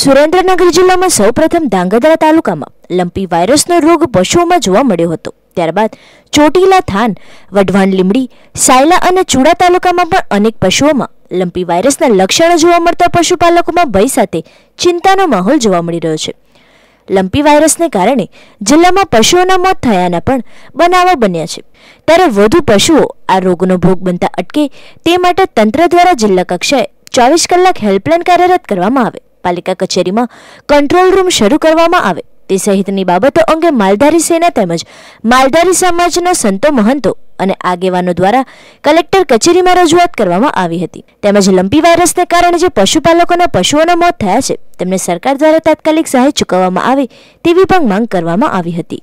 સુરેન્દ્રનગર જિલ્લામાં સૌપ્રથમ ધાંગધ્રા તાલુકામાં લંપી વાયરસનો રોગ પશુઓમાં જોવા મળ્યો હતો. ત્યારબાદ ચોટીલા થાન, વઢવાણ લીમડી, સાયલા અને ચુડા તાલુકામાં પણ અનેક પશુઓમાં લંપી વાયરસના લક્ષણો જોવા મળતા પશુપાલકોમાં ભય સાથે ચિંતાનો માહોલ જોવા મળી રહ્યો છે. લંપી વાયરસને કારણે જિલ્લામાં પશુઓના મોત થયાના પણ બનાવો બન્યા છે. ત્યારે વધુ પશુઓ આ રોગનો ભોગ બનતા અટકે તે માટે તંત્ર દ્વારા જિલ્લા કક્ષાએ ચોવીસ કલાક હેલ્પલાઇન કાર્યરત કરવામાં આવે. પાલિકા કચેરીમાં કંટ્રોલ રૂમ શરૂ કરવામાં આવે. તે સહિતની બાબતો અંગે માલધારી સેના તેમજ માલધારી સમાજના સંતો મહંતો અને આગેવાનો દ્વારા કલેક્ટર કચેરીમાં રજૂઆત કરવામાં આવી હતી. તેમજ લંપી વાયરસને કારણે જે પશુપાલકોના પશુઓના મોત થયા છે, તેમને સરકાર દ્વારા તાત્કાલિક સહાય ચૂકવવામાં આવે તેવી પણ માંગ કરવામાં આવી હતી.